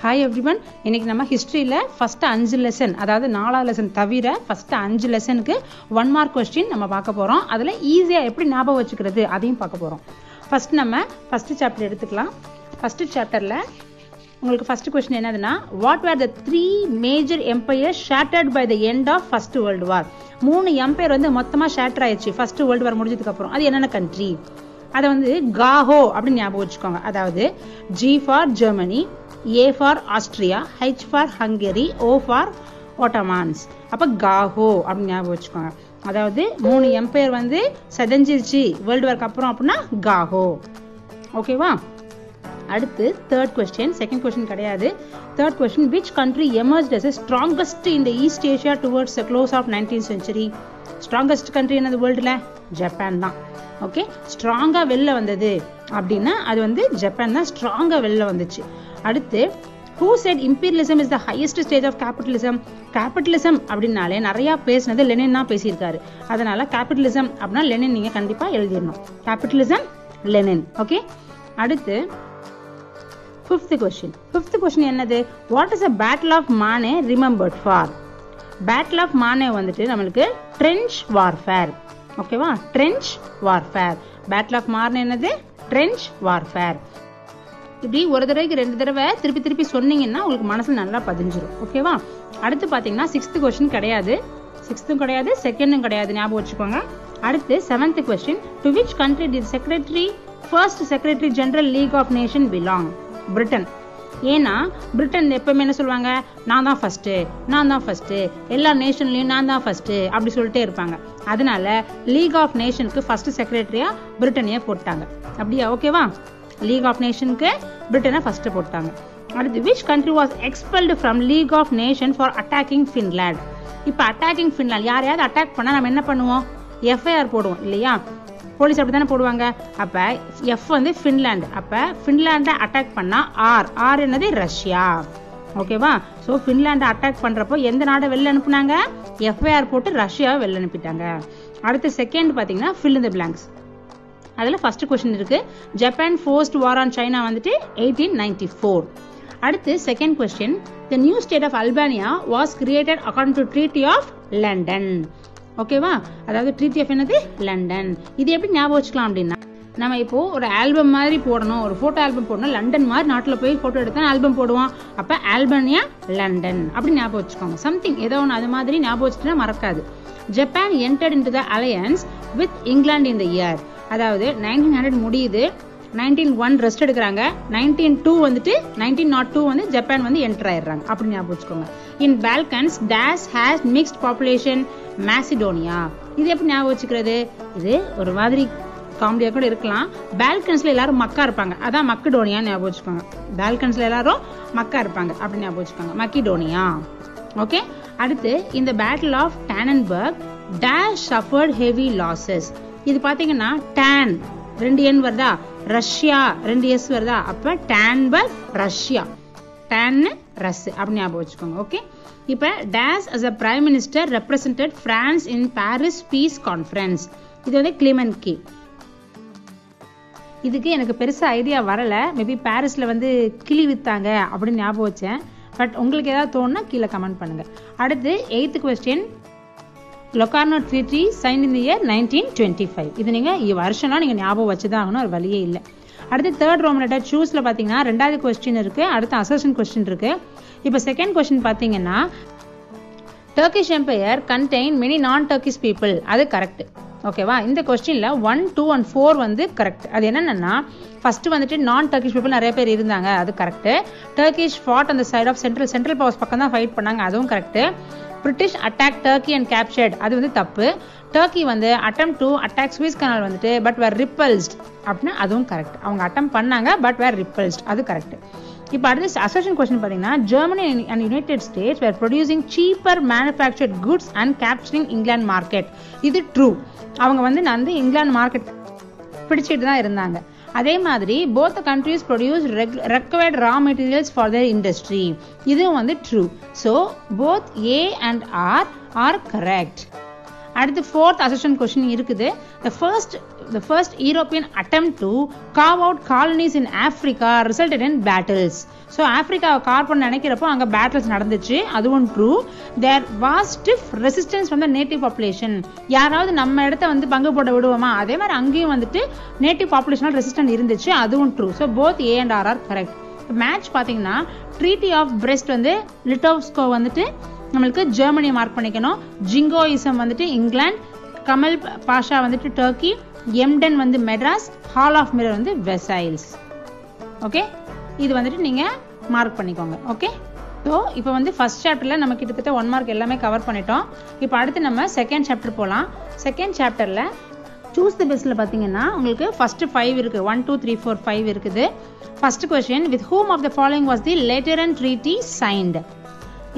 Hi everyone இன்னைக்கு நம்ம ஹிஸ்ட்ரியில் ஃபஸ்ட்டு அஞ்சு லெசன் அதாவது நாலாவது லெசன் தவிர ஃபஸ்ட்டு அஞ்சு லெசனுக்கு ஒன் மார்க் கொஸ்டின் நம்ம பார்க்க போகிறோம் அதில் ஈஸியாக எப்படி ஞாபகம் வச்சுக்கிறது அதையும் பார்க்க போகிறோம் ஃபஸ்ட் நம்ம ஃபஸ்ட்டு சாப்டர் எடுத்துக்கலாம். ஃபஸ்ட்டு சாப்டரில் உங்களுக்கு ஃபஸ்ட்டு கொஸ்டின் என்னதுன்னா what were the three major empire shattered by the end of first world war மூணு எம்பையர் வந்து மொத்தமாக ஷேட்டர் ஆயிடுச்சு. ஃபஸ்ட்டு வேர்ல்டு வார் முடிஞ்சதுக்கப்புறம் அது என்னென்ன கண்ட்ரி அதை வந்து காஹோ அப்படின்னு ஞாபகம் வச்சுக்கோங்க. அதாவது G for Germany A for Austria H for Hungary O for Ottomans அப்போ காஹோ அப்படின்னு ஞாபகம் வச்சுக்கோங்க. அதாவது மூணு எம்பையர் வந்து செதஞ்சிருச்சு. வேர்ல்டு வார்க்கு அப்புறம் அப்படின்னா காஹோ. ஓகேவா அடுத்து தேர்ட் கொஸ்டின் செகண்ட் கொஸ்டின் கிடையாது. Third question which country emerge as strongest இந்த East Asia towards close of nineteen century strongest country என்னது வேர்ல்டில் ஜப்பான் தான். ஓகே ஸ்ட்ராங்காக வெளில வந்தது அப்படின்னா அது வந்து ஜப்பான் தான் ஸ்ட்ராங்காக வெளில வந்துச்சு. அடுத்து who said imperialism is the highest stage of capitalism capitalism அப்படின்னாலே நிறையா பேசினது லெனின் தான் பேசியிருக்காரு. அதனால கேபிட்டலிசம் அப்படின்னா லெனின் நீங்கள் கண்டிப்பாக எழுதிடணும். கேபிட்டலிசம் லெனின் ஓகே அடுத்து ஃபிஃப்த் கொஸ்டின் ஃபிஃப்த் கொஸ்டின் என்னது? What is a battle of மானே ரிமெம்பர்ட் ஃபார் பேட்டில் ஆஃப் மானே வந்துட்டு நம்மளுக்கு ட்ரென்ச் வார்ஃபேர் ஓகேவா trench warfare battle of Marne என்னது? ட்ரென்ச் வார்ஃபேர் இப்படி ஒரு தடவைக்கு ரெண்டு தடவை திருப்பி திருப்பி சொன்னீங்கன்னா உங்களுக்கு மனசில் நல்லா பதிஞ்சிடும் ஓகேவா அடுத்து பார்த்தீங்கன்னா சிக்ஸ்த் கொஸ்டின் கிடையாது. சிக்ஸ்த்தும் கிடையாது செகண்டும் கிடையாது. ஞாபகம் வச்சுக்கோங்க. அடுத்து seventh question to which country the secretary first secretary general league of nation belong Britain ஏன்னா பிரிட்டன் எப்பவுமே என்ன சொல்லுவாங்க? நான் தான் ஃபர்ஸ்ட் நான் தான் ஃபர்ஸ்ட் எல்லா நேஷன்லயும் நான் தான் ஃபர்ஸ்ட் அப்படி சொல்லிட்டே இருப்பாங்க. அதனால லீக் ஆஃப் நேஷனுக்கு ஃபர்ஸ்ட் செக்ரட்டரியா பிரிட்டனையே போட்டாங்க. அப்படியா? ஓகேவா லீக் ஆஃப் நேஷனுக்கு பிரிட்டனை ஃபர்ஸ்ட் போட்டாங்க. அடுத்து which country was expelled from league of nation for attacking Finland இப்போ அட்டாக்கிங் ஃபின்லாண்ட் யாரையாவது அட்டாக் பண்ணால் நம்ம என்ன பண்ணுவோம்? எஃப்ஐஆர் போடுவோம் இல்லையா? போலீஸ் அப்படி தானே போடுவாங்க? அப்போ எஃப் வந்து ஃபின்லாண்டு அப்போ ஃபின்லாண்டை அட்டாக் பண்ணால் ஆர் ஆர் என்னது? ரஷ்யா ஓகேவா ஸோ ஃபின்லாண்டை அட்டாக் பண்ணுறப்போ எந்த நாடை வெளில அனுப்புனாங்க? எஃப்ஐஆர் போட்டு ரஷ்யாவை வெளில அனுப்பிட்டாங்க. அடுத்து செகண்ட் பார்த்தீங்கன்னா ஃபில் இந்த பிளாங்க்ஸ் அதில் ஃபர்ஸ்ட் கொஸ்டின் இருக்கு. Japan forced war on China வந்துட்டு எயிட்டீன் நைன்டி ஃபோர் அடுத்து second question the new state of Albania was created according to treaty of London ஓகேவா? அதாவது ட்ரீத்தி ஆஃப் என்னது? லண்டன். இது எப்படி ஞாபகம் வச்சுக்கலாம் அப்படின்னா நம்ம இப்போ ஒரு ஆல்பம் மாதிரி போடணும். ஒரு போட்டோ ஆல்பம் போடணும். லண்டன் மாதிரி நாட்டில் போய் போட்டோ எடுத்தா ஆல்பம் போடுவோம் அப்போ ஆல்பனியா லண்டன்? அப்படி ஞாபகம் வச்சுக்கோங்க. சம்திங் ஏதோ ஒன்று அது மாதிரி ஞாபகம் வச்சுட்டுனா மறக்காது. Japan entered in to the alliance with England in the year அதாவது நைன்டீன் ஹண்ட்ரட் முடியுது. நைன்டீன் ஒன் ரெஸ்ட் எடுக்கிறாங்க. நைன்டீன் டூ வந்துட்டு நைன்டீன் நாட் டூ வந்து ஜப்பான் வந்து என்டர் ஆயிடுறாங்க. அப்படி ஞாபகம் வச்சுக்கோங்க. In Balkans dash has mixed population Macedonia இது எப்படி ஞாபகம் வச்சுக்கிறது? இது ஒரு மாதிரி காமெடியாக கூட இருக்கலாம். பால்கன்ஸ்ல எல்லாரும் மக்கா இருப்பாங்க. அதான் மக்கடோனியா ஞாபகம் வச்சுக்கோங்க. பால்கன்ஸ்ல எல்லாரும் மக்கா இருப்பாங்க. அப்படி ஞாபகம் வச்சுக்கோங்க. மக்கிடோனியா. ஓகே அடுத்து இந்த battle of Tannenberg dash suffered heavy losses இது பார்த்தீங்கன்னா டேன் ரெண்டு என் வருதா? ரஷ்யா. ரெண்டு எஸ் வருதா? அப்ப டேன்பர்க் ரஷ்யா. டேன் ரஸ். அப்படி ஞாபகம் வச்சுக்கோங்க ஓகே இப்ப dash as a prime minister represented France in Paris peace conference இது வந்து கிளிமன் கே இதுக்கு எனக்கு பெருசாக ஐடியா வரலை. மேபி பாரிஸில் வந்து கிளி வித்தாங்க அப்படின்னு ஞாபகம் வச்சேன். பட் உங்களுக்கு ஏதாவது தோணுன்னா கீழே கமெண்ட் பண்ணுங்கள் அடுத்து eighth question Locarno treaty sign in year nineteen twenty five இது நீங்கள் வருஷம்லாம் நீங்கள் ஞாபகம் வச்சு தான் ஆகணும் ஒரு வழியே இல்லை. அடுத்து தேர்ட் ரோம் லெட்டர் சூஸில் பார்த்தீங்கன்னா ரெண்டாவது கொஸ்டின் இருக்குது அடுத்து அசர்ஷன் கொஸ்டின் இருக்குது இப்போ செகண்ட் கொஸ்டின் பார்த்தீங்கன்னா Turkish empire contain many non Turkish people அது கரெக்ட் ஓகேவா இந்த கொஸ்டின்ல ஒன் டூ அண்ட் ஃபோர் வந்து கரெக்ட் அது என்னென்னா ஃபஸ்ட்டு வந்துட்டு நான் டர்கிஷ் பீப்புள் நிறைய பேர் இருந்தாங்க அது கரெக்டு டர்கிஷ் ஃபாட் அந்த side of central central powers பக்கம் தான் ஃபைட் பண்ணாங்க அதுவும் correct British attack Turkey and captured அது வந்து தப்பு. டர்க்கி வந்து attempt to attack Suez canal வந்துட்டு பட் வேர் ரிப்பல்ஸ்ட் அப்படின்னா அதுவும் கரெக்ட் அவங்க அட்டம் பண்ணாங்க பட் வேர் ரிப்பல்ஸ்ட் அது கரெக்ட் இப்போ அடுத்து அசோசியன் கொஸ்டின் பார்த்தீங்கன்னா Germany and United States were producing cheaper manufactured goods and capturing England market இது ட்ரூ அவங்க வந்து நான் வந்து இங்கிலாந்து மார்க்கெட் பிடிச்சிட்டு தான் இருந்தாங்க. அதே மாதிரி both countries produce required raw materials for their industry இதுவும் வந்து true so both A and R R correct அடுத்து ஃபோர்த் அசஷன் கொஸ்டின் இருக்குது. The first the first European attempt to carve out colonies in Africa resulted in battles so ஆஃப்ரிக்காவை carve பண்ண நினைக்கிறப்போ அங்கே battles நடந்துச்சு. அதுவும் true there was stiff resistance from the native population யாராவது நம்ம இடத்த வந்து பங்கு போட விடுவோமா? அதே மாதிரி அங்கேயும் வந்துட்டு நேட்டிவ் பாப்புலேஷனால் ரெசிஸ்டன்ட் இருந்துச்சு. அதுவும் true so both A and R R correct match பார்த்தீங்கன்னா ட்ரீட்டி ஆஃப் பிரெஸ்ட் வந்து லிட்டோஸ்கோ வந்துட்டு நம்மளுக்கு ஜெர்மனி மார்க் பண்ணிக்கணும். ஜிங்கோயிசம் வந்துட்டு இங்கிலாந்து கமல் பாஷா வந்துட்டு டர்க்கி எம்டன் வந்து மெட்ராஸ் ஹால் ஆஃப் மிரர் வந்து வெசைல்ஸ் ஓகே இது வந்துட்டு நீங்கள் மார்க் பண்ணிக்கோங்க. ஓகே ஸோ இப்போ வந்து ஃபஸ்ட் சாப்டரில் நம்ம கிட்டத்தட்ட ஒன் மார்க் எல்லாமே கவர் பண்ணிட்டோம். இப்போ அடுத்து நம்ம செகண்ட் சாப்டர் போகலாம் செகண்ட் சாப்டரில் சூஸ் த பெஸ்ட்டில் பார்த்தீங்கன்னா உங்களுக்கு ஃபஸ்ட்டு ஃபைவ் இருக்குது one two three four five இருக்குது. First question with whom of the following was the Lateran treaty signed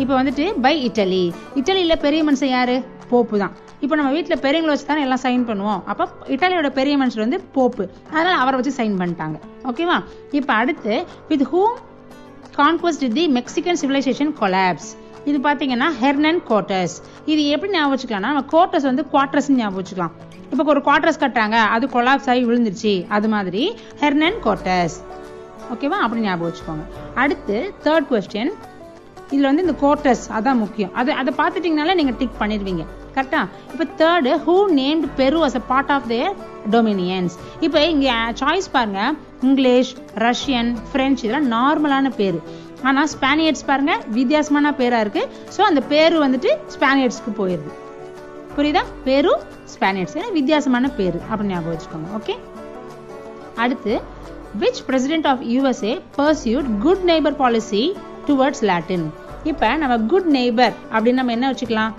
இப்போ வந்துட்டு பை இட்டலி இட்டலியில் பெரிய மனுஷன் யார்? போப்பு தான். இப்போ நம்ம வீட்டில் பெரியவங்களை வச்சு தானே எல்லாம் சைன் பண்ணுவோம். அப்போ இட்டாலியோட பெரிய மனுஷர் வந்து போப்பு அதனால் அவரை வச்சு சைன் பண்ணிட்டாங்க. ஓகேவா இப்போ அடுத்து with whom conquest the Mexican civilization collapse இது பார்த்தீங்கன்னா ஹெர்னன் கோட்டர்ஸ் இது எப்படி ஞாபகம் வச்சுக்கலாம்னா நம்ம கோட்டர்ஸ் வந்து குவார்டர்ஸ் ஞாபகம் வச்சுக்கலாம். இப்போ ஒரு குவார்டர்ஸ் கட்டுறாங்க அது கொலாப்ஸ் ஆகி விழுந்துருச்சு. அது மாதிரி ஹெர்னன் கோட்டர்ஸ் ஓகேவா அப்படி ஞாபகம் வச்சுக்கோங்க. அடுத்து தேர்ட் கொஸ்டின் இதில் வந்து இந்த கோட்டர்ஸ் அதான் முக்கியம். அது அதை பார்த்துட்டிங்கனால நீங்கள் டிக் பண்ணிடுவீங்க. கரெக்டா இப்போ third who named Peru as a part of their dominions இப்போ இங்கே சாய்ஸ் பாருங்க. இங்கிலீஷ் ரஷ்யன் ஃப்ரெஞ்ச் இதெல்லாம் நார்மலான பேர். ஆனால் ஸ்பானியர்ட்ஸ் பாருங்க வித்தியாசமான பேராக இருக்கு. ஸோ அந்த பேர் வந்துட்டு ஸ்பானியர்ட்ஸ்க்கு போயிடுது புரியுதா? பேரு ஸ்பானியர்ட்ஸ் ஏன்னா வித்தியாசமான பேர். அப்படின்னு ஞாபகம் வச்சுக்கோங்க ஓகே அடுத்து which president of USA pursued good neighbour policy towards Latin இப்போ நம்ம குட் நெய்பர் அப்படின்னு நம்ம என்ன வச்சுக்கலாம்?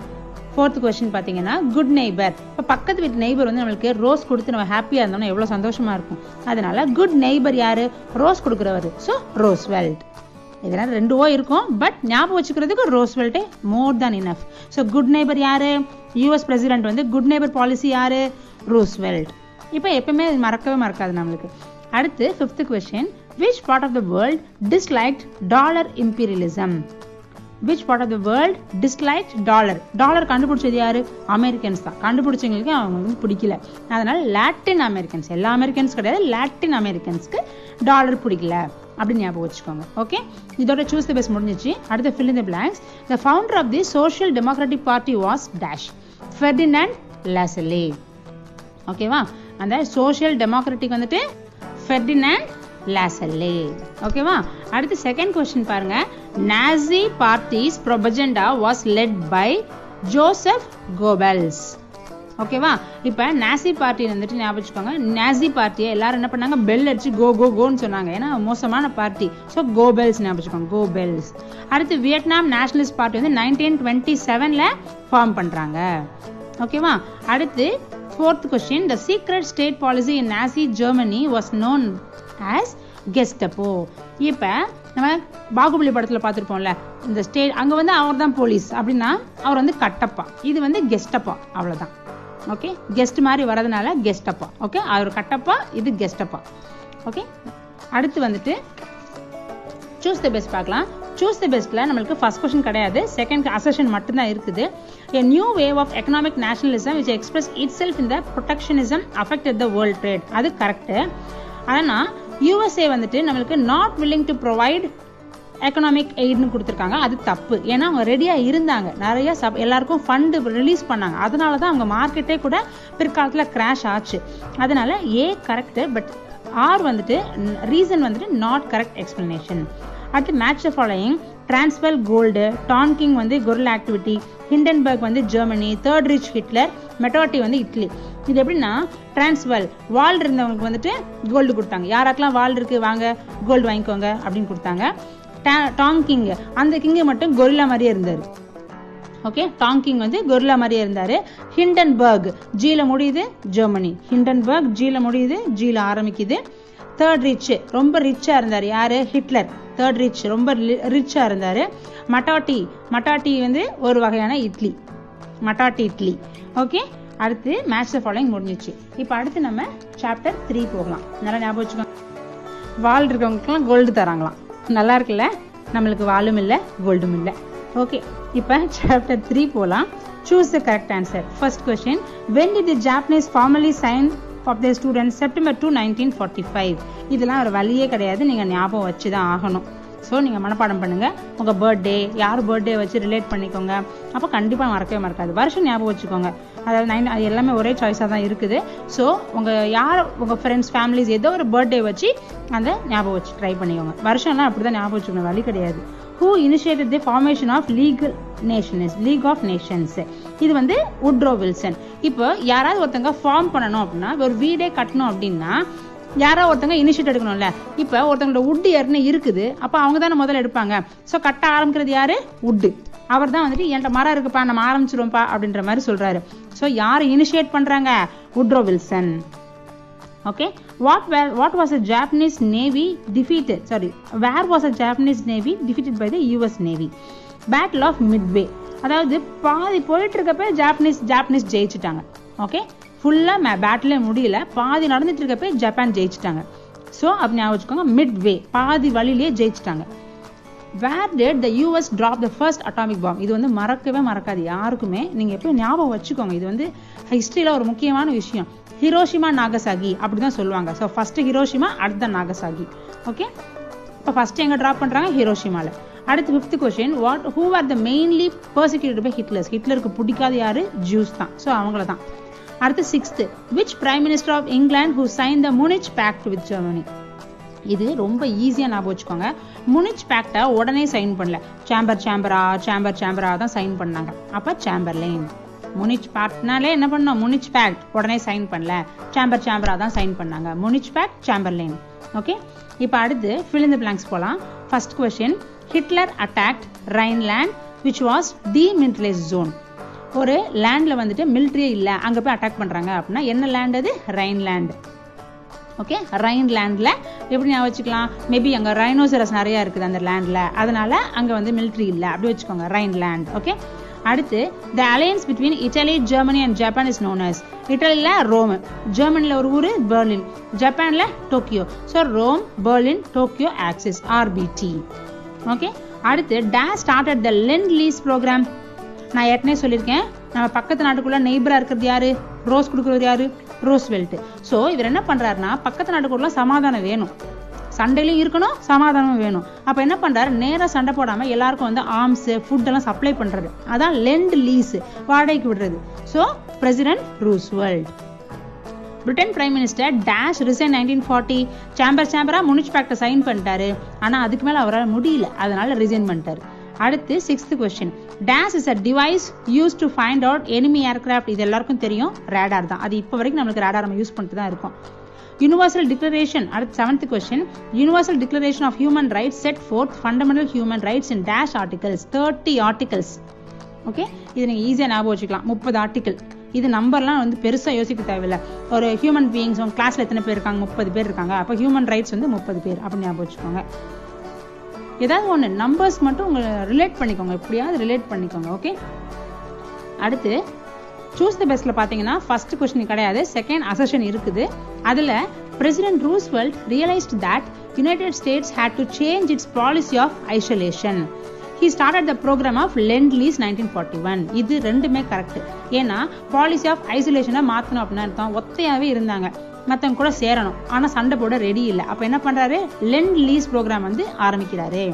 ஃபோர்த் கொஸ்டின் பார்த்தீங்கன்னா குட் நெய்பர் இப்போ பக்கத்து வீட்டு நெய்பர் வந்து நம்மளுக்கு ரோஸ் கொடுத்து நம்ம ஹாப்பியாக இருந்தோம்னா எவ்வளோ சந்தோஷமா இருக்கும். அதனால குட் நெய்பர் யாரு? ரோஸ் கொடுக்குறவர். ஸோ ரோஸ்வெல்ட் இதெல்லாம் ரெண்டு ஓ இருக்கும். பட் ஞாபகம் வச்சுக்கிறதுக்கு ரோஸ்வெல்ட்டே more than enough so good neighbour யாரு? யூஎஸ் பிரசிடென்ட் வந்து குட் நெய்பர் பாலிசி யாரு? ரோஸ்வெல்ட் இப்போ எப்பவுமே மறக்கவே மறக்காது நம்மளுக்கு. அடுத்து fifth question which part of the world disliked dollar imperialism which part of the world dislike dollar dollar கண்டுபிடிச்சது யாரு? அமெரிக்கன்ஸ் தான். கண்டுபிடிச்சவங்களுக்கு அவங்க வந்து பிடிக்கல. அதனால லாட்டின் அமெரிக்கன்ஸ் எல்லா அமெரிக்கன்ஸ் கிடையாது. லாட்டின் அமெரிக்கன்ஸ்க்கு டாலர் பிடிக்கல. அப்படின்னு ஞாபகம் வச்சுக்கோங்க. ஓகே இதோட சூஸ் த பெஸ்ட் முடிஞ்சிச்சு. அடுத்த fill in the blanks the founder of the social democratic party was dash Ferdinand Lassalle ஓகேவா அந்த சோஷியல் டெமோக்ராட்டிக் வந்துட்டு ஃபெர்டினண்ட் லாசல்லே ஓகேவா அடுத்து செகண்ட் கொஸ்டின் பாருங்க. Nazi parties propaganda was led by Joseph Goebbels ஓகேவா இப்போ நாசி பார்ட்டி வந்துட்டு ஞாபகம் வச்சுக்கோங்க. நாசி பார்ட்டியை எல்லாரும் என்ன பண்ணாங்க? பெல் அடிச்சு கோ கோ கோன்னு சொன்னாங்க. ஏன்னா மோசமான பார்ட்டி ஸோ கோபெல்ஸ் ஞாபகம் வச்சுக்கோங்க. கோபெல்ஸ் அடுத்து வியட்நாம் நேஷனலிஸ்ட் பார்ட்டி வந்து நைன்டீன் டுவெண்ட்டி செவனில் ஃபார்ம் பண்ணுறாங்க ஓகேவா அடுத்து fourth question the secret state policy in Nazi Germany was known as Gestapo இப்போ நம்ம பாகுபலி படத்தில் பார்த்துருப்போம்ல இந்த ஸ்டேட் அங்கே வந்து அவர் தான் போலீஸ் அப்படின்னா அவர் வந்து கட்டப்பா. இது வந்து கெஸ்டப்பா அவ்வளோதான் ஓகே கெஸ்ட் மாதிரி வரதுனால கெஸ்டப்பா ஓகே அவர் கட்டப்பா இது கெஸ்டப்பா ஓகே அடுத்து வந்துட்டு சூஸ் த பெஸ்ட் பார்க்கலாம். சூஸ் த பெஸ்ட்ல நம்மளுக்கு ஃபர்ஸ்ட் கொஷின் கிடையாது. செகண்ட் அசஷன் மட்டும்தான் இருக்குது. A new wave of economic nationalism which express itself இந்த protectionism affect the world trade அது கரெக்டு ஆனால் யூஎஸ்ஏ வந்துட்டு நம்மளுக்கு not willing to provide economic எய்ட்னு கொடுத்துருக்காங்க. அது தப்பு. ஏன்னா அவங்க ரெடியாக இருந்தாங்க. நிறைய சப் எல்லாருக்கும் ஃபண்டு ரிலீஸ் பண்ணாங்க. அதனால தான் அவங்க மார்க்கெட்டே கூட பிற்காலத்தில் கிராஷ் ஆச்சு. அதனால ஏ கரெக்டு பட் ஆர் வந்துட்டு ரீசன் வந்துட்டு நாட் கரெக்ட் எக்ஸ்பிளனேஷன் அடுத்து match following Transvaal gold Tonkin வந்து கொரில் ஆக்டிவிட்டி ஹிண்டன்பர்க் வந்து Germany third Reich Hitler Matteotti வந்து இட்லி இது எப்படின்னா டிரான்ஸ்வல் வால் இருந்தவங்களுக்கு வந்துட்டு கோல்டு கொடுத்தாங்க. யாராக்கெல்லாம் வால் இருக்கு வாங்க கோல்டு வாங்கிக்கோங்க அப்படின்னு கொடுத்தாங்க. டாங் கிங் அந்த கிங்கு மட்டும் கொரில்லா மாதிரியே இருந்தார். ஓகே டாங்கிங் வந்து கொரில்லா மாதிரியே இருந்தார். ஹிண்டன்பர்க் ஜீல முடியுது ஜெர்மனி ஹிண்டன்பர்க் ஜீல முடியுது ஜீல ஆரம்பிக்குது. தேர்ட் ரிச் ரொம்ப ரிச்சா இருந்தார். யாரு? ஹிட்லர் தேர்ட் ரிச் ரொம்ப ரிச்சா இருந்தார். மட்டாட்டி மட்டாட்டி வந்து ஒரு வகையான இட்லி. மட்டாட்டி இட்லி. ஓகே அடுத்து மேட்ச் ஃபாலோயிங் முடிஞ்சிச்சு. இப்போ அடுத்து நம்ம சாப்டர் த்ரீ போகலாம். நல்லா ஞாபகம் வச்சுக்கோங்க. வால் இருக்கவங்களுக்குலாம் கோல்டு தராங்களாம். நல்லா இருக்குல்ல? நம்மளுக்கு வாலும் இல்லை கோல்டும் இல்லை. ஓகே இப்போ சாப்டர் த்ரீ போகலாம் choose the correct answer first question when did the Japanese formally sign of the student September two nineteen forty five இதெல்லாம் ஒரு வழியே கிடையாது. நீங்கள் ஞாபகம் வச்சு தான் ஆகணும். ஸோ நீங்கள் மனப்பாடம் பண்ணுங்கள் உங்கள் பர்த்டே யார் பர்த்டே வச்சு ரிலேட் பண்ணிக்கோங்க. அப்போ கண்டிப்பாக மறக்கவே மறக்காது. வருஷம் ஞாபகம் வச்சுக்கோங்க. அதாவது நைன் அது எல்லாமே ஒரே சாய்ஸாக தான் இருக்குது. ஸோ உங்கள் யார் உங்கள் ஃப்ரெண்ட்ஸ் ஃபேமிலிஸ் ஏதோ ஒரு பர்த்டே வச்சு அந்த ஞாபகம் வச்சு ட்ரை பண்ணிக்கோங்க. வருஷம்லாம் அப்படி தான் ஞாபகம் வச்சுக்கணும். வழி கிடையாது. Who initiated the formation of legal nations league of nations இது வந்து உட்ரோ வில்சன் இப்போ யாராவது ஒருத்தங்க ஃபார்ம் பண்ணணும் அப்படின்னா ஒரு வீடே கட்டணும் அப்படின்னா யாரோ ஒருத்தங்க இனிஷியேட் எடுக்கணும்ல? இப்போ ஒருத்தங்களோட உட் ஏற்கனவே இருக்குது. அப்போ அவங்க தானே முதல்ல எடுப்பாங்க. ஸோ கட்ட ஆரம்பிக்கிறது யாரு? உட்டு அவர் தான் வந்துட்டு என்கிட்ட மரம் இருக்குப்பா நம்ம ஆரம்பிச்சிருவோம்ப்பா அப்படின்ற மாதிரி சொல்றாரு. ஸோ யார் இனிஷியேட் பண்றாங்க? Woodrow Wilson okay what where what was a Japanese navy defeated sorry where was a Japanese navy defeated by the US navy battle of Midway அதாவது பாதி போயிட்டு இருக்கப்ப ஜாப்பனீஸ் ஜாப்பனீஸ் ஜெயிச்சுட்டாங்க. ஓகே ஃபுல்லா பேட்டிலே முடியல. பாதி நடந்துட்டு இருக்கப்போ ஜப்பான் ஜெயிச்சிட்டாங்க. ஸோ அப்படி ஞாபகம் வச்சுக்கோங்க மிட் வே பாதி வழியிலேயே ஜெயிச்சிட்டாங்க. Where did the US drop the first atomic bomb இது வந்து மறக்கவே மறக்காது யாருக்குமே. நீங்கள் எப்போ ஞாபகம் வச்சுக்கோங்க இது வந்து ஹிஸ்ட்ரியில் ஒரு முக்கியமான விஷயம். ஹிரோஷிமா நாகசாகி அப்படி தான் சொல்லுவாங்க. ஸோ ஃபர்ஸ்ட் ஹிரோஷிமா அடுத்த நாகசாகி ஓகே இப்போ ஃபர்ஸ்ட் எங்கே ட்ராப் பண்ணுறாங்க ஹிரோஷிமாவில் அடுத்து fifth question what who are the mainly persecuted by Hitler's ஹிட்லருக்கு பிடிக்காத யாரு? ஜூஸ் தான். ஸோ அவங்கள தான் அடுத்து sixth which prime minister of England who sign the Munich pact with Germany இது ரொம்ப ஈஸியாக ஞாபகம் வச்சுக்கோங்க. முனிச் பேக்டை உடனே சைன் பண்ணல. சேம்பர் சேம்பரா சேம்பர் சேம்பரா தான் சைன் பண்ணாங்க. அப்போ சேம்பர்லைன் முனிச் பேக்ட்னாலே என்ன பண்ணோம் முனிச் பேக்ட் உடனே சைன் பண்ணல. சேம்பர் சேம்பரா தான் சைன் பண்ணாங்க. முனிச் பேக்ட் சேம்பர்லைன் ஓகே இப்போ அடுத்து ஃபில் in the போகலாம் first question Hitler attacked Rhineland which was demilitarised zone ஒரு லேண்டில் வந்துட்டு மிலிட்ரியே இல்லை அங்கே போய் அட்டாக் பண்ணுறாங்க அப்படின்னா என்ன லேண்ட் அது? ரைன் லேண்ட் ஓகே ரைன் லேண்டில் எப்படி நான் வச்சுக்கலாம்? மேபி அங்கே ரைனோசரஸ் நிறைய இருக்குது அந்த லேண்டில் அதனால் அங்கே வந்து மிலிட்ரி இல்லை. அப்படி வச்சுக்கோங்க ரைன் லேண்ட் ஓகே அடுத்து the alliance between Italy Germany and Japan is known as இட்டலியில் Rome ஜெர்மனியில் ஒரு ஊர் பெர்லின் ஜப்பானில் Tokyo so Rome Berlin Tokyo axis ஆர்பிடி okay அடுத்து they started the lend lease program நான் ஏற்கனவே சொல்லியிருக்கேன். நம்ம பக்கத்து நாட்டுக்குள்ள நெய்பரா இருக்கிறது யாரு? ரோஸ் கொடுக்குறது யாரு? ரோஸ்வெல்ட் ஸோ இவர் என்ன பண்றாருன்னா பக்கத்து நாட்டுக்குள்ள சமாதானம் வேணும். சண்டையிலும் இருக்கணும் சமாதானமும் வேணும். அப்ப என்ன பண்றாரு? நேரா சண்டை போடாம எல்லாருக்கும் வந்து ஆர்ம்ஸ் ஃபுட் எல்லாம் சப்ளை பண்றது. அதான் லெண்ட் லீஸ் வாடகைக்கு விடுறது. So president Roosevelt Britain prime minister dash resign nineteen forty Chamber சேம்பரா Munich பேக்டை சைன் பண்ணிட்டாரு. ஆனா அதுக்கு மேல அவரால் முடியல. அதனால ரிசைன் பண்ணிட்டாரு. அடுத்து sixth question dash is a device use to find out enemy aircraft இது எல்லாருக்கும் தெரியும். ரேடார் தான். அது இப்போ வரைக்கும் நம்மளுக்கு ரேடார் நம்ம யூஸ் பண்ணிட்டு தான் இருக்கும். யூனிவர்சல் டிக்ளரேஷன் அடுத்து seventh question universal declaration of human rights set forth fundamental human rights in dash articles thirty articles okay இது நீங்கள் ஈஸியாக ஞாபகம் வச்சுக்கலாம். முப்பது ஆர்டிகல் இது நம்பர்லாம் வந்து பெருசாக யோசிக்க தேவையில்லை. ஒரு ஹியூமன் பீயிங்ஸ் உங்கள் கிளாஸில் எத்தனை பேர் இருக்காங்க? முப்பது பேர் இருக்காங்க. அப்போ ஹியூமன் ரைட்ஸ் வந்து முப்பது பேர். அப்படின்னு ஞாபகம் வச்சுக்கோங்க. ஏதாவது ஒன்று நம்பர்ஸ் மட்டும் உங்களை ரிலேட் பண்ணிக்கோங்க. எப்படியாவது ரிலேட் பண்ணிக்கோங்க ஓகே அடுத்து சூஸ் த பெஸ்ட்ல பார்த்தீங்கன்னா ஃபர்ஸ்ட் கொஸ்டின் கிடையாது செகண்ட் அசஷன் இருக்குது. அதில் president Roosevelt realised that United States had to change its policy of isolation he started the program of lend lease nineteen forty one இது ரெண்டுமே correct ஏன்னா policy of ஐசோலேஷனை மாற்றணும் அப்படின்னு அர்த்தம். ஒத்தையாகவே இருந்தாங்க. மற்றவங்க கூட சேரணும். ஆனால் சண்டை போட ரெடி இல்லை. அப்போ என்ன பண்ணுறாரு லெண்ட் லீஸ் ப்ரோக்ராம் வந்து ஆரம்பிக்கிறாரு.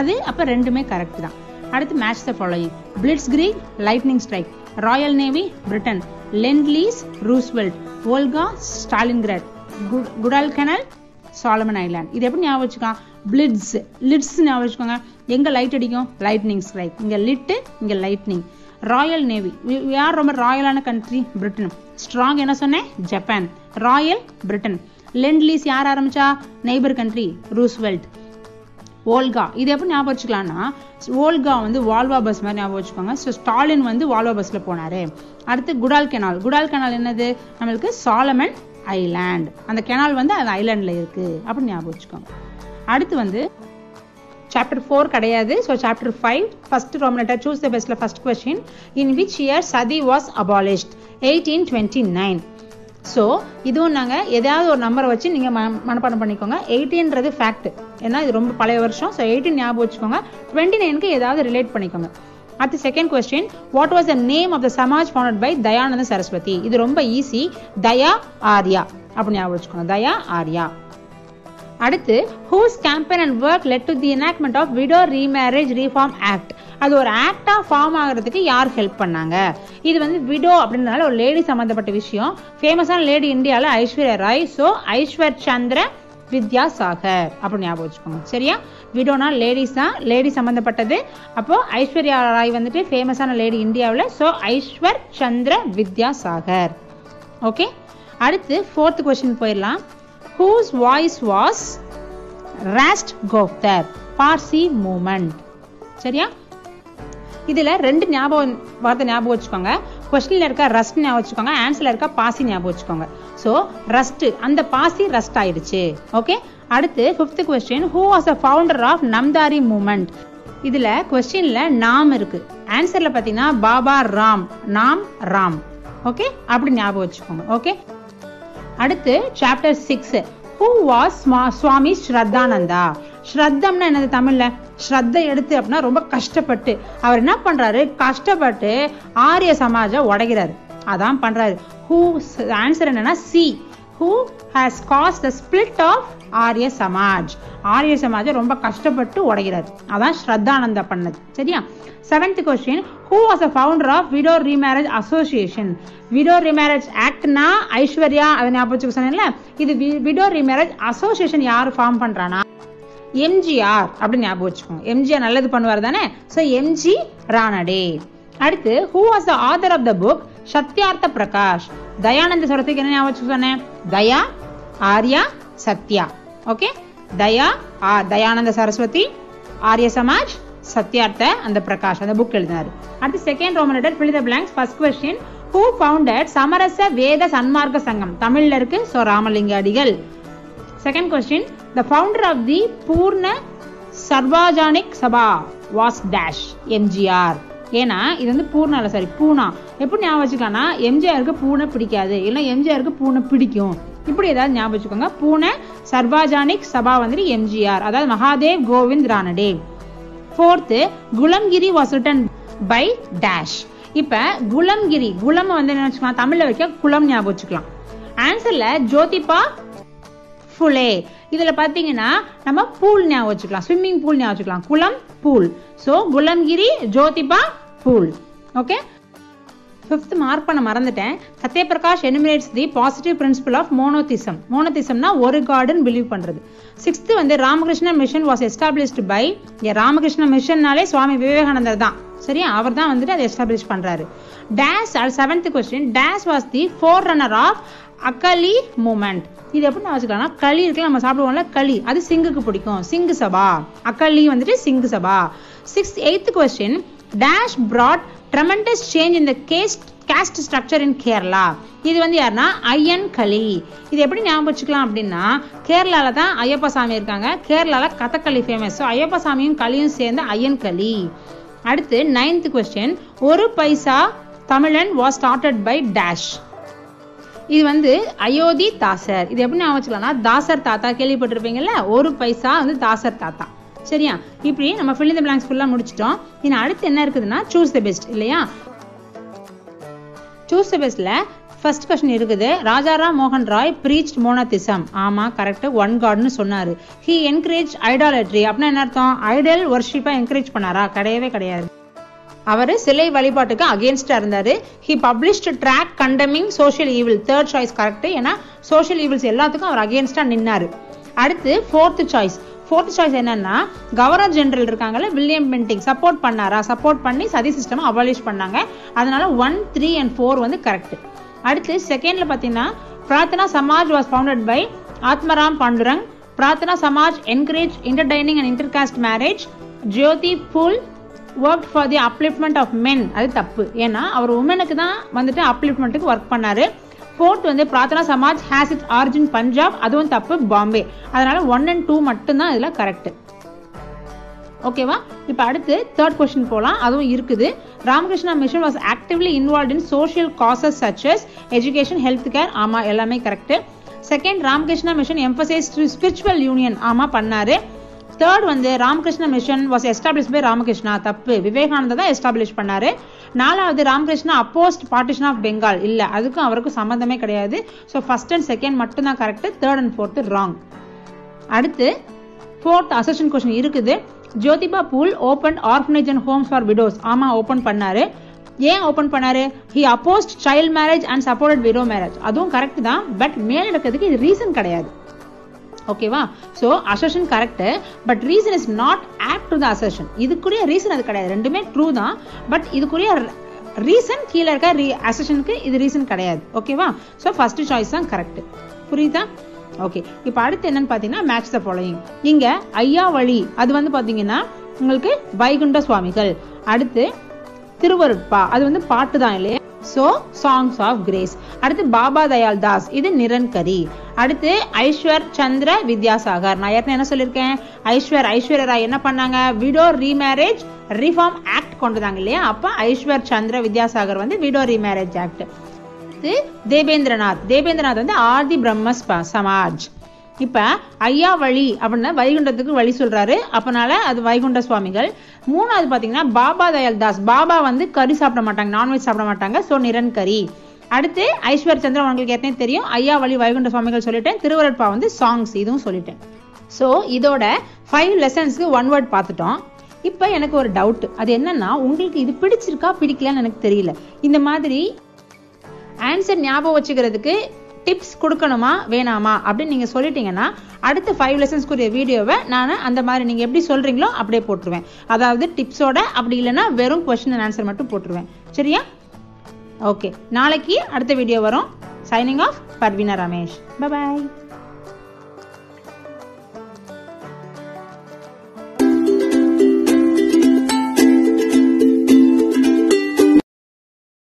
அது அப்போ ரெண்டுமே கரெக்ட் தான். அடுத்து match the following blitzkrieg lightning strike royal navy Britain lend lease Roosevelt Volga Stalingrad Guadalcanal Solomon Island இது எப்படி ஞாபகம் வச்சுக்கலாம் பிளிட்ஸ் லிட்ஸ் ஞாபகம் வச்சுக்கோங்க. எங்கே லைட் அடிக்கும்? லைட்னிங் ஸ்ட்ரைக் இங்கே லிட்டு இங்கே லைட்னிங் ராயல் நேவி யார் ரொம்ப ராயலான கண்ட்ரி பிரிட்டன் ஸ்ட்ராங் என்ன சொன்னேன்? ஜப்பான் ராயல் பிரிட்டன் லெண்ட்லீஸ் யார் ஆரம்பிச்சா? நெய்பர் கண்ட்ரி ரூஸ்வெல்ட் ஓல்கா இது எப்படி ஞாபகம் வச்சுக்கலாம்னா ஓல்கா வந்து வால்வா பஸ் மாதிரி ஞாபகம் வச்சுக்கோங்க. ஸோ ஸ்டாலின் வந்து வால்வா பஸ்ல போனாரு. அடுத்து குடால் கெனால் குடால் கெனால் என்னது? நம்மளுக்கு சாலமன் ஐலாண்ட் அந்த கெனால் வந்து அந்த ஐலாண்டில் இருக்கு. அப்படின்னு ஞாபகம் வச்சுக்கோங்க. அடுத்து வந்து சாப்டர் ஃபோர் கிடையாது. ஸோ சாப்டர் ஃபைவ் ஃபர்ஸ்ட் ரோமனட்டர் choose the பெஸ்ட்ல first question in which year sati was abolished eighteen twenty nine so இதுவும் நாங்கள் ஏதாவது ஒரு நம்பரை வச்சு நீங்கள் ம மனப்பாடம் பண்ணிக்கோங்க. எயிட்டின்றது ஃபேக்ட் ஏன்னா இது ரொம்ப பழைய வருஷம். ஸோ எயிட்டின் ஞாபகம் வச்சுக்கோங்க. டுவெண்ட்டி நைனுக்கு ஏதாவது ரிலேட் பண்ணிக்கோங்க. அடுத்து second question what was the name of the Samaj founded by Dayananda Saraswati இது ரொம்ப ஈஸி தயா ஆர்யா அப்படி ஞாபகம் வச்சுக்கோங்க. தயா ஆர்யா அடுத்து whose campaign and work led to the enactment of widow remarriage reform act அது ஒரு ஆக்டா ஃபார்ம் ஆகிறதுக்கு யார் ஹெல்ப் பண்ணாங்க? இது வந்து விடோ அப்படின்றனால ஒரு லேடி சம்மந்தப்பட்ட விஷயம். ஃபேமஸான லேடி இந்தியாவில் ஐஸ்வர்யா ராய். ஸோ ஐஸ்வர் சந்திர வித்யாசாகர் அப்படின்னு ஞாபகம் வச்சுக்கோங்க. சரியா? விடோனா லேடிஸ் தான். லேடி சம்மந்தப்பட்டது அப்போ ஐஸ்வர்யா ராய் வந்துட்டு ஃபேமஸான லேடி இந்தியாவில். ஸோ ஐஸ்வர் சந்திர வித்யாசாகர் ஓகே அடுத்து ஃபோர்த் கொஸ்டின் போயிடலாம். Whose voice was Rast Goftar Parsi movement சரியா? இதுல ரெண்டு ஞாபகம் வார்த்தை ஞாபகம் வச்சுக்கோங்க. கொஸ்டின்ல இருக்க ரஸ்ட் ஞாபகம் வச்சுக்கோங்க. ஆன்சர்ல இருக்க பாசி ஞாபகம் வச்சுக்கோங்க. ஸோ ரஸ்ட் அந்த பாசி ரஸ்ட் ஆயிடுச்சு. ஓகே அடுத்து fifth question who was a founder of Namdhari movement இதுல கொஸ்டின்ல நாம் இருக்கு. ஆன்சர்ல பாத்தீங்கன்னா பாபா ராம் நாம் ராம் ஓகே அப்படி ஞாபகம் வச்சுக்கோங்க. ஓகே அடுத்து chapter six who was Swami Shraddhananda ஸ்ரத்தம்னா என்னது தமிழ்ல? ஸ்ரத்த எடுத்து அப்படின்னா ரொம்ப கஷ்டப்பட்டு. அவர் என்ன பண்றாரு? கஷ்டப்பட்டு ஆரிய சமாஜ உடைகிறாரு. அதான் பண்றாரு. ஹூ ஆன்சர் என்னன்னா C who has caused the split of Arya Samaj? Arya Samaja ரொம்ப கஷ்டப்பட்டு உடைகிறார். அதான் ஸ்ரத்தானந்தா பண்ணது. சரியா? Seventh question who was a founder of widow remarriage association widow remarriage ஆக்ட்னா Aishwarya? அதை ஞாபகம் சொன்னேன்ல. இது விடோ ரீமேரேஜ் அசோசியேஷன் யார் ஃபார்ம் பண்றானா எம்ஜிஆர் அப்படின்னு ஞாபகம் வச்சுக்கோங்க. எம்ஜிஆர் நல்லது பண்ணுவார் தானே? So MG Ranade. அடுத்து who was the author of the book Satyarth Prakash? Dayananda சரத்துக்கு என்ன ஞாபகம் வச்சுக்க சொன்னேன்? தயா ஆர்யா சத்யா. ஓகே தயா ஆ தயானந்த சரஸ்வதி ஆரிய சமாஜ் சத்யார்த்த அந்த பிரகாஷ் அந்த புக் எழுதினார். அடுத்து second roman letter fill the blanks first question who founded Samarasa Veda Sanmarga Sangam? தமிழ்ல இருக்கு so Ramalinga Adigal. Second question the founder of the Poona Sarvajanik Sabha was dash MGR ஏன்னா இது வந்து பூர்ணா இல்லை சாரி பூனா. எப்படி ஞாபகம் வச்சுக்கலாம்னா எம்ஜிஆருக்கு பூனை பிடிக்காது. இல்லைன்னா எம்ஜிஆருக்கு பூனை பிடிக்கும். இப்படி ஏதாவது ஞாபகம் வச்சுக்கோங்க. பூனை சர்வாஜானிக் சபா வந்துட்டு எம்ஜிஆர் அதாவது Mahadev Govind Ranade fourth Gulamgiri was written by dash இப்போ குலம்கிரி குலம் வந்து என்ன வச்சுக்கலாம். தமிழில் வைக்க குலம் ஞாபகம் வச்சுக்கலாம். ஆன்சரில் ஜோதிபா ஃபுலே இதில் பார்த்தீங்கன்னா நம்ம பூல் ஞாபகம் வச்சுக்கலாம். ஸ்விம்மிங் பூல் ஞாபகம் வச்சுக்கலாம். குளம் Phule so Gulamgiri Jyotiba Phule okay fifth mark பண்ண மறந்துட்டேன். Satyaprakash eliminates the positive principle of monotheism மோனோதிசம்னா ஒரு கார்டன் பிலீவ் பண்ணுறது சிக்ஸ்த் வந்து Ramakrishna Mission was established by Ramakrishna மிஷன்னாலே Swami விவேகானந்தர் தான். சரியா? அவர் தான் வந்துட்டு அதை எஸ்டாப்ளிஷ் பண்ணுறாரு dash dash seventh question dash was the forerunner of Akali movement. இது எப்படி நான் வச்சுக்கலாம்னா களி இருக்குல்ல நம்ம சாப்பிடுவோம்ல களி. அது சிங்குக்கு பிடிக்கும். சிங்கு சபா. அக்களி வந்துட்டு Singh Sabha. Sixth eighth question dash brought tremendous change இந்த caste caste structure in Kerala இது வந்து யாருன்னா ஐயன் களி. இது எப்படி ஞாபகம் வச்சுக்கலாம் அப்படின்னா கேரளால தான் ஐயப்பா சாமி இருக்காங்க. கேரளால கதகளி ஃபேமஸ் ஸோ ஐயப்பா சாமியும் களியும் சேர்ந்த ஐயன் களி. அடுத்து நைன்த் கொஸ்டின் ஒரு பைசா தமிழன் வாஸ் ஸ்டார்டட் பை டேஷ் இது வந்து அயோத்தி தாசர். இது எப்படி நான் வச்சுக்கலாம்னா தாசர் தாத்தா கேள்விப்பட்டிருப்பீங்கல்ல? ஒரு பைசா வந்து தாசர் தாத்தா. சரியா? இப்படி நம்ம fill இந்த the blanks முடிச்சிட்டோம். இனி அடுத்து என்ன இருக்குதுன்னா சூஸ் த பெஸ்ட் இல்லையா? சூஸ் த பெஸ்ட்ல ஃபர்ஸ்ட் கொஸ்டின் இருக்குது. ராஜாராம் மோகன் ராய் பிரீச் மோனத்திசம் ஆமாம் கரெக்டு ஒன் காட்னு சொன்னார். ஹி என்கரேஜ் ஐடாலட்ரி அப்படின்னா என்ன அர்த்தம்? ஐடல் ஒர்ஷிப்பாக என்கரேஜ் பண்ணாரா? கிடையவே கிடையாது. அவர் சிலை வழிபாட்டுக்கு அகேன்ஸ்டாக இருந்தார். He published tract condemning social evil third choice correct ஏன்னா சோஷியல் ஈவில்ஸ் எல்லாத்துக்கும் அவர் அகேன்ஸ்டாக நின்னாரு. அடுத்து ஃபோர்த் சாய்ஸ் ஃபோர்த் சாய்ஸ் என்னன்னா கவர்னர் ஜெனரல் இருக்காங்கல்ல வில்லியம் பென்டிங் சப்போர்ட் பண்ணாரா? சப்போர்ட் பண்ணி சதி சிஸ்டம் அபாலிஷ் பண்ணாங்க. அதனால ஒன் த்ரீ அண்ட் ஃபோர் வந்து கரெக்ட் அடுத்து செகண்ட்ல பார்த்தீங்கன்னா Prarthana Samaj was founded by Atmaram Pandurang. Prarthana Samaj encourage interdining and intercaste marriage Jyoti Phule work for the upliftment of men அது தப்பு. ஏன்னா அவர் உமனுக்கு தான் வந்துட்டு அப்லிஃப்ட்மெண்ட்டுக்கு ஒர்க் பண்ணாரு. ஃபோர்த் வந்து Prarthana Samaj has its origin Punjab அதுவும் தப்பு பாம்பே அதனால ஒன் அண்ட் டூ மட்டும்தான் இதில் கரெக்ட் ஓகேவா இப்போ அடுத்து தேர்ட் கொஸ்டின் போகலாம் அதுவும் இருக்குது. Ramakrishna Mission was actively involve in social causes such as education health care ஆமாம் எல்லாமே correct second Ramakrishna Mission emphasise spiritual union ஆமாம் பண்ணாரு. தேர்ட் வந்து Ramakrishna Mission was establish by Ramakrishna தப்பு. விவேகானந்தா தான் எஸ்டாப்ளிஷ் பண்ணாரு. நாலாவது Ramakrishna opposed partition of Bengal இல்ல அதுக்கும் அவருக்கும் சம்மந்தமே கிடையாது. ஸோ ஃபர்ஸ்ட் அண்ட் செகண்ட் மட்டும் தான் correct third and fourth wrong அடுத்து ஃபோர்த் அசஷன் கொஸ்டின் இருக்குது. Jyotiba Phule open orphanage and homes for widows ஆமா ஓப்பன் பண்ணாரு. ஏன் ஓப்பன் பண்ணாரு? He opposed child marriage and supported widow marriage அதுவும் கரெக்ட் தான். பட் மேல் நடக்கிறதுக்கு இது ரீசன் கிடையாது. ஓகேவா so assertion correct but reason is not apt to the assertion இதுக்குரிய ரீசன் அது கிடையாது. ரெண்டுமே ட்ரூ தான். பட் இதுக்குரிய ரீசன் கீழே இருக்க ரீ அசர்ஷனுக்கு இது ரீசன் கிடையாது. ஓகேவா ஸோ ஃபர்ஸ்ட் சாய்ஸ் தான் கரெக்ட் புரியுதா? ஓகே இப்போ அடுத்து என்னன்னு பார்த்தீங்கன்னா மேட்ச் த ஃபாலோயிங் இங்கே ஐயா வழி. அது வந்து பார்த்தீங்கன்னா உங்களுக்கு வைகுண்ட சுவாமிகள். அடுத்து திருவருட்பா. அது வந்து பாட்டு தான் இல்லையா? சோ சாங்ஸ் ஆஃப் கிரேஸ் அடுத்து பாபா தயால் தாஸ். இது நிரன்கரி. அடுத்து ஐஸ்வர் சந்திர வித்யாசாகர். நான் ஏற்கனவே என்ன சொல்லியிருக்கேன்? ஐஸ்வர் ஐஸ்வர்யா ராய் என்ன பண்ணாங்க? விடோ ரீமேரேஜ் ரிஃபார்ம் ஆக்ட் கொண்டு வந்தாங்க இல்லையா? அப்ப ஐஸ்வர் சந்திர வித்யாசாகர் வந்து விடோ ரீமேரேஜ் ஆக்ட் அடுத்து தேபேந்திரநாத் தேபேந்திரநாத் வந்து ஆதி பிரம்ம சமாஜ். இப்போ ஐயா வழி அப்படின்னா வைகுண்டத்துக்கு வழி சொல்கிறாரு அப்பனால அது வைகுண்ட சுவாமிகள். மூணாவது பார்த்தீங்கன்னா பாபா தயால் தாஸ். பாபா வந்து கறி சாப்பிட மாட்டாங்க நான்வெஜ் சாப்பிட மாட்டாங்க ஸோ நிரன்கரி அடுத்து ஐஸ்வர் சந்திரன் உங்களுக்கு ஏற்கனவே தெரியும். ஐயா வழி வைகுண்ட சுவாமிகள் சொல்லிட்டேன். திருவருட்பா வந்து சாங்ஸ் இதுவும் சொல்லிட்டேன். ஸோ இதோட ஃபைவ் லெசன்ஸ்க்கு ஒன் வேர்ட் பார்த்துட்டோம். இப்போ எனக்கு ஒரு டவுட் அது என்னன்னா உங்களுக்கு இது பிடிச்சிருக்கா பிடிக்கலன்னு எனக்கு தெரியல. இந்த மாதிரி ஆன்சர் ஞாபகம் வச்சுக்கிறதுக்கு டிப்ஸ் கொடுக்கணுமா வேணாமா அப்படின்னு நீங்கள் சொல்லிட்டீங்கன்னா அடுத்த ஃபைவ் லெசன்ஸ்க்குரிய வீடியோவை நான் அந்த மாதிரி நீங்கள் எப்படி சொல்கிறீங்களோ அப்படியே போட்டுருவேன். அதாவது டிப்ஸோட அப்படி இல்லைன்னா வெறும் கொஸ்டின் அண்ட் ஆன்சர் மட்டும் போட்டுருவேன். சரியா? ஓகே நாளைக்கு அடுத்த வீடியோ வரும். Signing off Parveena Ramesh. Bye